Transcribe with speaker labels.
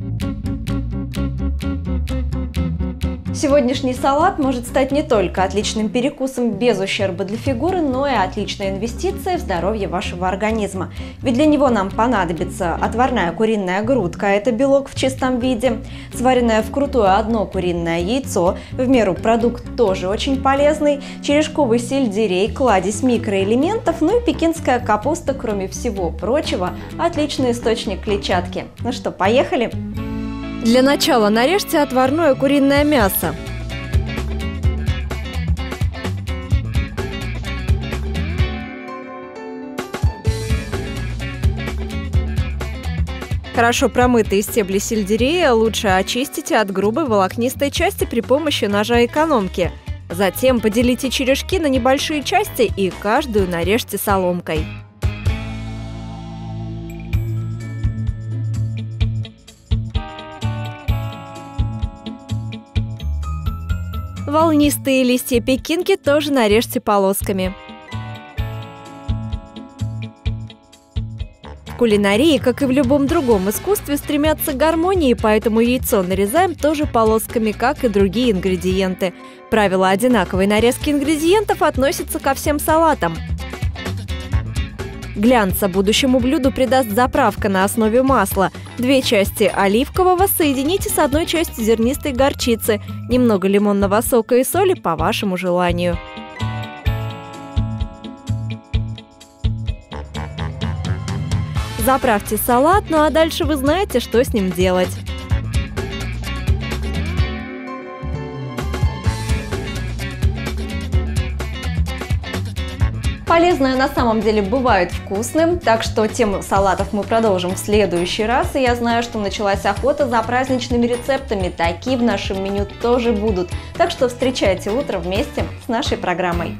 Speaker 1: Thank you. Сегодняшний салат может стать не только отличным перекусом без ущерба для фигуры, но и отличной инвестицией в здоровье вашего организма. Ведь для него нам понадобится отварная куриная грудка, это белок в чистом виде, сваренное вкрутую одно куриное яйцо, в меру продукт тоже очень полезный, черешковый сельдерей, кладезь микроэлементов, ну и пекинская капуста, кроме всего прочего, отличный источник клетчатки. Ну что, поехали? Для начала нарежьте отварное куриное мясо. Хорошо промытые стебли сельдерея лучше очистите от грубой волокнистой части при помощи ножа экономки. Затем поделите черешки на небольшие части и каждую нарежьте соломкой. Волнистые листья пекинки тоже нарежьте полосками. В кулинарии, как и в любом другом искусстве, стремятся к гармонии, поэтому яйцо нарезаем тоже полосками, как и другие ингредиенты. Правило одинаковой нарезки ингредиентов относится ко всем салатам. Глянца будущему блюду придаст заправка на основе масла. Две части оливкового соедините с одной частью зернистой горчицы, немного лимонного сока и соли по вашему желанию. Заправьте салат, ну а дальше вы знаете, что с ним делать. Полезное на самом деле бывает вкусным, так что тему салатов мы продолжим в следующий раз. И я знаю, что началась охота за праздничными рецептами. Такие в нашем меню тоже будут. Так что встречайте утро вместе с нашей программой.